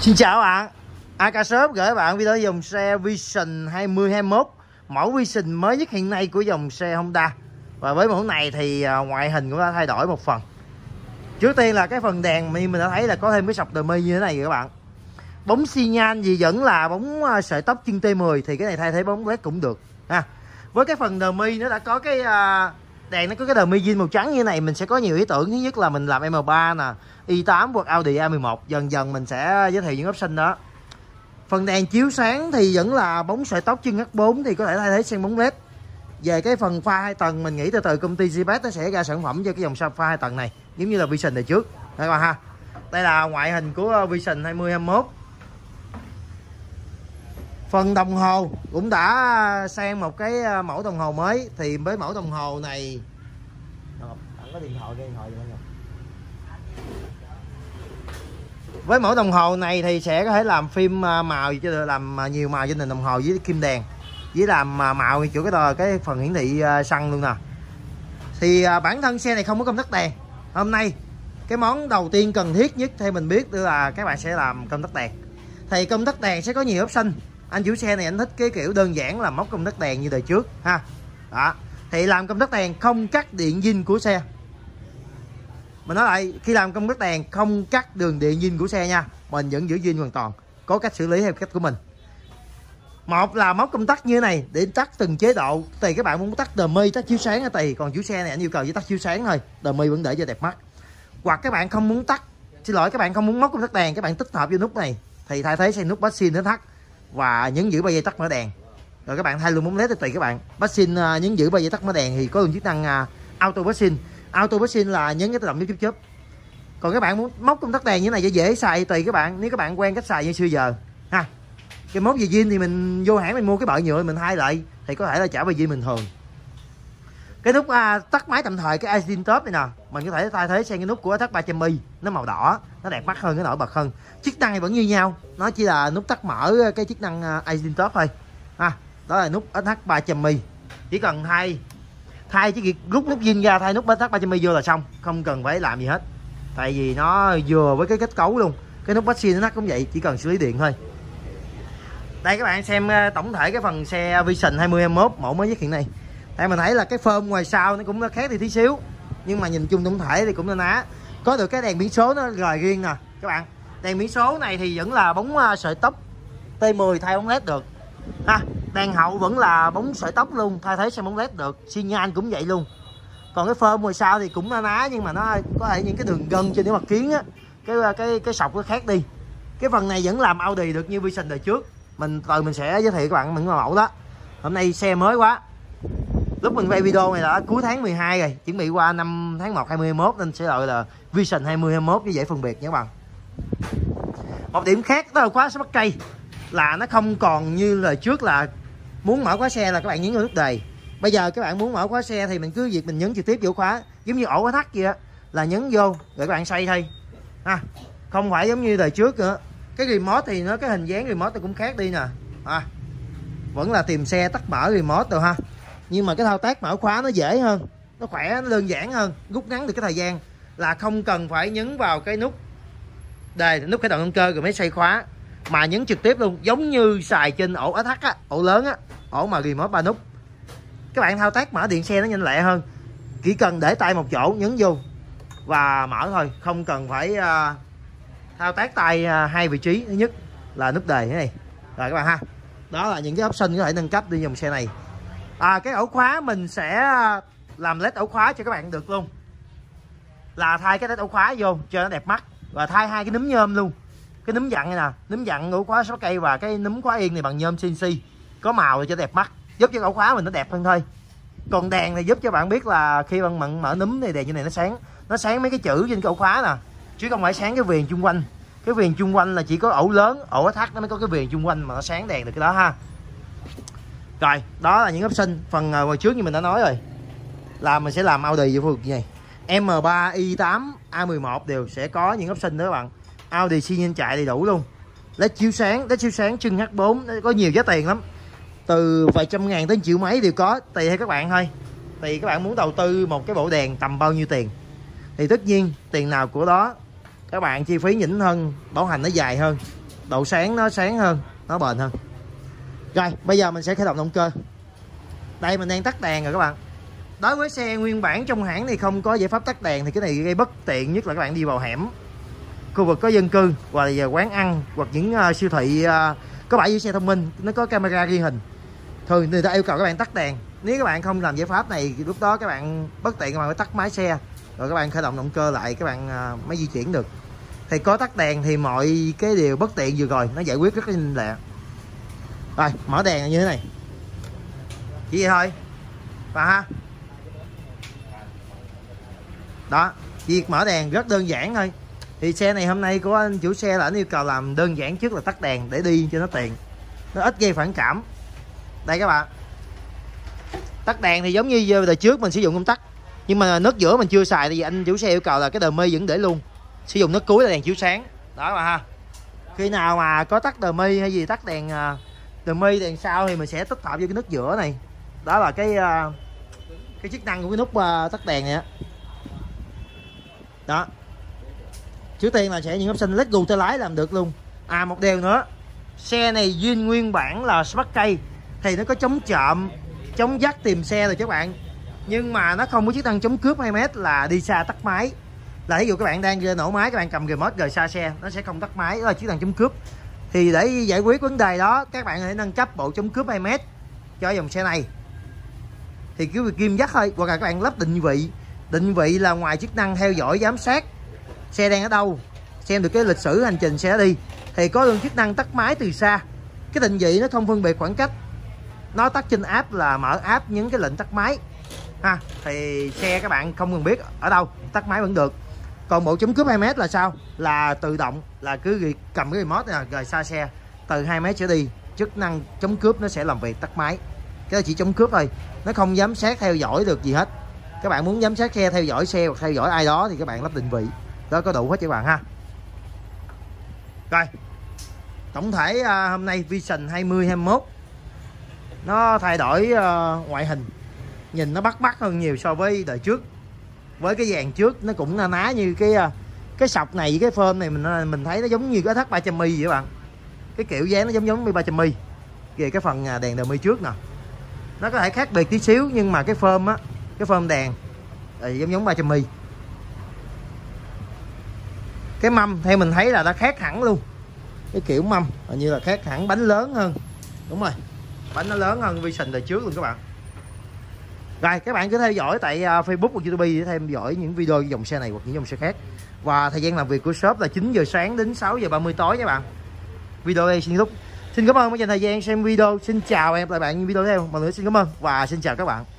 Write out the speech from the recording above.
Xin chào bạn AK Shop gửi bạn video dòng xe Vision 2021 Mẫu Vision mới nhất hiện nay của dòng xe Honda. Và với mẫu này thì à, ngoại hình cũng đã thay đổi một phần. Trước tiên là cái phần đèn mình đã thấy là có thêm cái sọc đờ mi như thế này các bạn. Bóng xi nhan gì vẫn là bóng à, sợi tóc chân T10 Thì cái này thay thế bóng led cũng được ha. Với cái phần đờ mi nó đã có cái uh, đèn nó có cái đờ mi màu trắng như thế này, Mình sẽ có nhiều ý tưởng. Thứ nhất là mình làm M3 nè i8 hoặc Audi A11 Dần dần mình sẽ giới thiệu những option đó. Phần đèn chiếu sáng thì vẫn là bóng sợi tóc chân H4 thì có thể thay thế sang bóng led. Về cái phần pha hai tầng, mình nghĩ từ từ công ty Zbest nó sẽ ra sản phẩm cho cái dòng pha hai tầng này, giống như là Vision này trước. Các bạn ha? Đây là ngoại hình của Vision 2021 phần đồng hồ, cũng đã sang một cái à, mẫu đồng hồ mới. Thì với mẫu đồng hồ này có điện thoại điện thoại gì với mẫu đồng hồ này thì sẽ có thể làm phim à, màu cho làm à, nhiều màu trên nền đồng hồ với kim đèn. Với làm màu chỗ cái đò cái phần hiển thị xăng luôn nè. Thì bản thân xe này không có công tắc đèn. Hôm nay, cái món đầu tiên cần thiết nhất theo mình biết là các bạn sẽ làm công tắc đèn. Thì công tắc đèn sẽ có nhiều option anh chủ xe này anh thích cái kiểu đơn giản là móc công tắc đèn như đời trước, ha. Đó. Thì làm công tắc đèn không cắt điện dinh của xe. Mình nói lại, khi làm công tắc đèn không cắt đường điện dinh của xe nha, mình vẫn giữ zin hoàn toàn, có cách xử lý theo cách của mình. Một là móc công tắc như thế này, để tắt từng chế độ. Tùy các bạn muốn tắt đờ mi, tắt chiếu sáng hay tùy. Còn chủ xe này anh yêu cầu chỉ tắt chiếu sáng thôi đờ mi vẫn để cho đẹp mắt. Hoặc các bạn không muốn tắt, xin lỗi, các bạn không muốn móc công tắc đèn, các bạn tích hợp vô nút này. Thì thay thế sang nút basin nó thắt và nhấn giữ ba dây tắt mở đèn. Rồi các bạn thay luôn bóng led thì tùy các bạn. Vaccine uh, nhấn giữ ba dây tắt mở đèn thì có luôn chức năng uh, auto vaccine. Auto vaccine là nhấn cái tự động chớp chớp. Còn các bạn muốn móc công tắc đèn như này dễ dễ xài tùy các bạn. Nếu các bạn quen cách xài như xưa giờ. Ha. Cái móc gì zin thì mình vô hãng mình mua cái bợ nhựa mình thay lại thì có thể là trả về zin bình thường cái nút à, tắt máy tạm thời cái ISIN top này nè mình có thể thay thế sang cái nút của thắt 300 mi nó màu đỏ nó đẹp mắt hơn cái nổi bật hơn. Chức năng thì vẫn như nhau nó chỉ là nút tắt mở cái chức năng à, top thôi. Ha đó là nút SH 300 mi chỉ cần thay thay chỉ việc rút nút zin ra thay nút SH tắt 300 vô là xong không cần phải làm gì hết. Tại vì nó vừa với cái kết cấu luôn cái nút bát nó cũng vậy chỉ cần xử lý điện thôi. Đây các bạn xem à, tổng thể cái phần xe Vision 2021 mẫu mới nhất hiện nay tại mình thấy là cái phơm ngoài sau nó cũng khác thì tí xíu. Nhưng mà nhìn chung tổng thể thì cũng nên á. Có được cái đèn biển số nó rời riêng nè, các bạn. Đèn biển số này thì vẫn là bóng à, sợi tóc T10 thay bóng led được. Ha, đèn hậu vẫn là bóng sợi tóc luôn, thay thế sang bóng led được. Xi nhan cũng vậy luôn. Còn cái phơm ngoài sau thì cũng na ná, nhưng mà nó có thể những cái đường gân trên cái mặt kiến á, cái à, cái cái sọc nó khác đi. Cái phần này vẫn làm Audi được như Vision đời trước. Mình, từ mình sẽ giới thiệu các bạn những mẫu đó. Hôm nay xe mới quá lúc mình quay video này là cuối tháng 12 rồi chuẩn bị qua năm tháng 1 2021 nên sẽ gọi là Vision 2021 như dễ phân biệt nha các bạn. Một điểm khác đó là khóa bắt cây là nó không còn như là trước là muốn mở khóa xe là các bạn nhấn vào nút đề. Bây giờ các bạn muốn mở khóa xe thì mình cứ việc mình nhấn trực tiếp vô khóa giống như ổ khóa thắt kia là nhấn vô để các bạn xoay thôi. Ha không phải giống như đời trước nữa. Cái remote thì nó cái hình dáng remote nó cũng khác đi nè. À, vẫn là tìm xe tắt mở remote rồi ha nhưng mà cái thao tác mở khóa nó dễ hơn nó khỏe nó đơn giản hơn rút ngắn được cái thời gian là không cần phải nhấn vào cái nút đề nút cái động động cơ rồi mới xoay khóa. Mà nhấn trực tiếp luôn giống như xài trên ổ SH á ổ lớn á ổ mà remote ba nút. Các bạn thao tác mở điện xe nó nhanh lẹ hơn chỉ cần để tay một chỗ nhấn vô và mở thôi không cần phải uh, thao tác tay uh, hai vị trí. Thứ nhất là nút đề thế này. Rồi các bạn ha. Đó là những cái option có thể nâng cấp đi dòng xe này à, cái ổ khóa mình sẽ à, làm led ổ khóa cho các bạn được luôn. Là thay cái led ổ khóa vô cho nó đẹp mắt và thay hai cái núm nhôm luôn. Cái núm dặn này nè núm dặn ổ khóa số cây và cái núm khóa yên này bằng nhôm CNC có màu cho đẹp mắt giúp cho ổ khóa mình nó đẹp hơn thôi. Còn đèn thì giúp cho bạn biết là khi bạn mặn mở núm này đèn như này nó sáng. Nó sáng mấy cái chữ trên cái ổ khóa nè. Chứ không phải sáng cái viền chung quanh. Cái viền chung quanh là chỉ có ổ lớn ổ thắt nó mới có cái viền chung quanh mà nó sáng đèn được cái đó ha rồi đó là những option phần uh, trước như mình đã nói rồi. Là mình sẽ làm Audi vô khu vực như này M3 i8 A11 đều sẽ có những option đó các bạn. Audi xi nhan chạy đầy đủ luôn. Led chiếu sáng led chiếu sáng chân H4 có nhiều giá tiền lắm. Từ vài trăm ngàn đến triệu mấy đều có tùy theo các bạn thôi. Tùy các bạn muốn đầu tư một cái bộ đèn tầm bao nhiêu tiền. Thì tất nhiên tiền nào của đó các bạn chi phí nhỉnh hơn bảo hành nó dài hơn. Độ sáng nó sáng hơn nó bền hơn rồi bây giờ mình sẽ khởi động động cơ. Đây mình đang tắt đèn rồi các bạn. Đối với xe nguyên bản trong hãng thì không có giải pháp tắt đèn thì cái này gây bất tiện nhất là các bạn đi vào hẻm. Khu vực có dân cư hoặc là quán ăn hoặc những uh, siêu thị uh, có bãi giữ xe thông minh nó có camera ghi hình. Thường người ta yêu cầu các bạn tắt đèn. Nếu các bạn không làm giải pháp này lúc đó các bạn bất tiện các bạn phải tắt máy xe. Rồi các bạn khởi động động cơ lại các bạn uh, mới di chuyển được. Thì có tắt đèn thì mọi cái điều bất tiện vừa rồi nó giải quyết rất là nhanh lẹ rồi, mở đèn như thế này. Chỉ vậy thôi. Và ha. Đó việc mở đèn rất đơn giản thôi. Thì xe này hôm nay của anh chủ xe là anh yêu cầu làm đơn giản trước là tắt đèn để đi cho nó tiền nó ít gây phản cảm. Đây các bạn. Tắt đèn thì giống như đời trước mình sử dụng công tắc. Nhưng mà nước giữa mình chưa xài thì anh chủ xe yêu cầu là cái đờ mây vẫn để luôn. Sử dụng nước cuối là đèn chiếu sáng. Đó mà ha. Khi nào mà có tắt đờ mây hay gì tắt đèn à, từ mi mây đèn sau thì mình sẽ tích hợp vô cái nước giữa này. Đó là cái ờ, cái chức năng của cái nút ờ, tắt đèn này đó. Trước tiên là sẽ những option led gù tay lái làm được luôn. À một điều nữa. Xe này duyên nguyên bản là smart cây thì nó có chống chậm chống dắt tìm xe rồi các bạn. Nhưng mà nó không có chức năng chống cướp 2 mét là đi xa tắt máy. Là ví dụ các bạn đang nổ máy, các bạn cầm remote rời xa xe, nó sẽ không tắt máy. Đó là chức năng chống cướp thì để giải quyết vấn đề đó, các bạn hãy nâng cấp bộ chống cướp 2m cho dòng xe này. Thì cứ việc kim dắt thôi, hoặc là các bạn lắp định vị. Định vị là ngoài chức năng theo dõi, giám sát xe đang ở đâu, xem được cái lịch sử hành trình xe đi. Thì có luôn chức năng tắt máy từ xa. Cái định vị nó không phân biệt khoảng cách. Nó tắt trên app là mở app những cái lệnh tắt máy. Ha, thì xe các bạn không cần biết ở đâu, tắt máy vẫn được còn bộ chống cướp 2m là sao? Là tự động là cứ cầm cái remote này rời xa xe từ 2m trở đi chức năng chống cướp nó sẽ làm việc tắt máy. Cái đó chỉ chống cướp thôi nó không giám sát theo dõi được gì hết. Các bạn muốn giám sát xe theo dõi xe hoặc theo dõi ai đó thì các bạn lắp định vị. Đó có đủ hết cho các bạn ha. Rồi tổng thể uh, hôm nay Vision 2021 nó thay đổi uh, ngoại hình. Nhìn nó bắt bắt hơn nhiều so với đời trước với cái dàn trước, nó cũng na ná như cái ờ, cái sọc này với cái phơm này, mình ờ, mình thấy nó giống như cái thắt 300 mi vậy các bạn. Cái kiểu dáng nó giống giống mi 300 mi. Về cái phần à, đèn đờ mi trước nè. Nó có thể khác biệt tí xíu, nhưng mà cái phơm á, cái phơm đèn thì giống giống 300 mi. Cái mâm theo mình thấy là nó khác hẳn luôn. Cái kiểu mâm, hình như là khác hẳn bánh lớn hơn. Đúng rồi, bánh nó lớn hơn Vision đời trước luôn các bạn rồi các bạn cứ theo dõi tại uh, Facebook và YouTube để theo dõi những video dòng xe này hoặc những dòng xe khác. Và thời gian làm việc của shop là 9 giờ sáng đến 6 giờ 30 tối nha bạn. Video đây xin kết xin cảm ơn đã dành thời gian xem video. Xin chào và hẹn gặp lại bạn những video tiếp theo. Một lần nữa xin cảm ơn và xin chào các bạn.